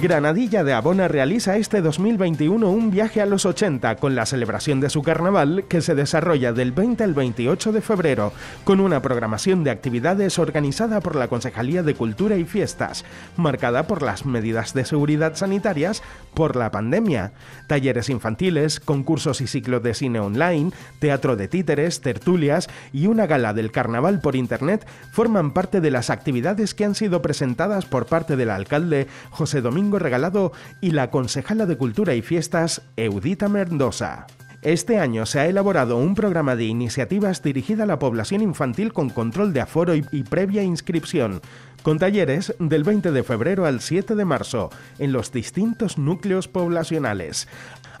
Granadilla de Abona realiza este 2021 un viaje a los 80 con la celebración de su carnaval que se desarrolla del 20 al 28 de febrero, con una programación de actividades organizada por la Concejalía de Cultura y Fiestas, marcada por las medidas de seguridad sanitarias por la pandemia. Talleres infantiles, concursos y ciclos de cine online, teatro de títeres, tertulias y una gala del carnaval por internet forman parte de las actividades que han sido presentadas por parte del alcalde José Domingo Regalado y la concejala de Cultura y Fiestas, Eudita Mendoza. Este año se ha elaborado un programa de iniciativas dirigida a la población infantil con control de aforo y, y, previa inscripción, con talleres del 20 de febrero al 7 de marzo en los distintos núcleos poblacionales.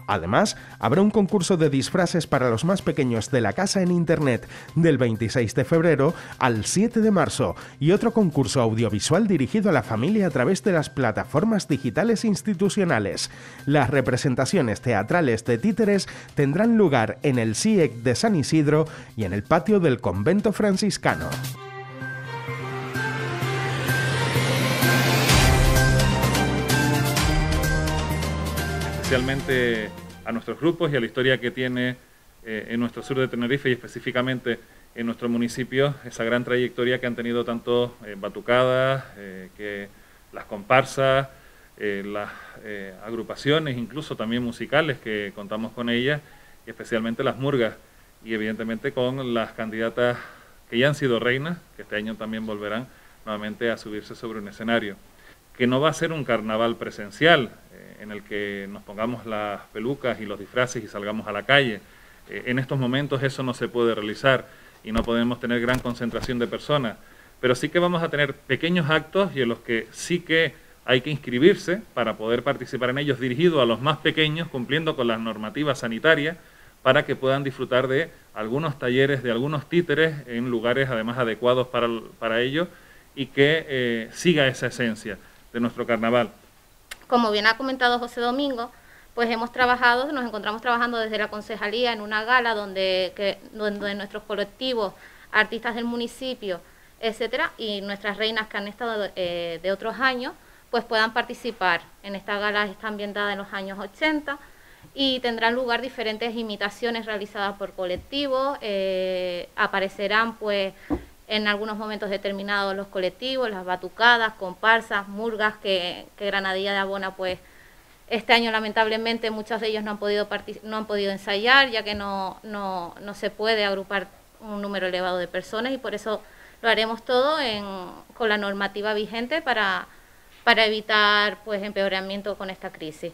Además, habrá un concurso de disfraces para los más pequeños de la casa en Internet del 26 de febrero al 7 de marzo y otro concurso audiovisual dirigido a la familia a través de las plataformas digitales institucionales. Las representaciones teatrales de títeres tendrán lugar en el CIEC de San Isidro y en el patio del convento franciscano. Especialmente a nuestros grupos y a la historia que tiene eh, en nuestro sur de Tenerife y específicamente en nuestro municipio, esa gran trayectoria que han tenido tanto eh, batucadas, eh, que las comparsas, las agrupaciones, incluso también musicales que contamos con ellas, y especialmente las murgas, y evidentemente con las candidatas que ya han sido reinas, que este año también volverán nuevamente a subirse sobre un escenario que no va a ser un carnaval presencial eh, en el que nos pongamos las pelucas y los disfraces y salgamos a la calle. Eh, en estos momentos eso no se puede realizar y no podemos tener gran concentración de personas, pero sí que vamos a tener pequeños actos y en los que sí que hay que inscribirse para poder participar en ellos dirigidos a los más pequeños, cumpliendo con las normativas sanitarias, para que puedan disfrutar de algunos talleres, de algunos títeres en lugares además adecuados para, para ello y que eh, siga esa esencia nuestro carnaval. Como bien ha comentado José Domingo, pues hemos trabajado, nos encontramos trabajando desde la concejalía en una gala donde nuestros colectivos, artistas del municipio, etcétera, y nuestras reinas que han estado eh, de otros años, pues puedan participar. En esta gala está ambientada en los años 80 y tendrán lugar diferentes imitaciones realizadas por colectivos, eh, aparecerán pues en algunos momentos determinados los colectivos, las batucadas, comparsas, murgas que, que Granadilla de Abona pues este año lamentablemente muchos de ellos no han podido no han podido ensayar ya que no, no, no, se puede agrupar un número elevado de personas y por eso lo haremos todo con la normativa vigente para, para evitar pues empeoramiento con esta crisis.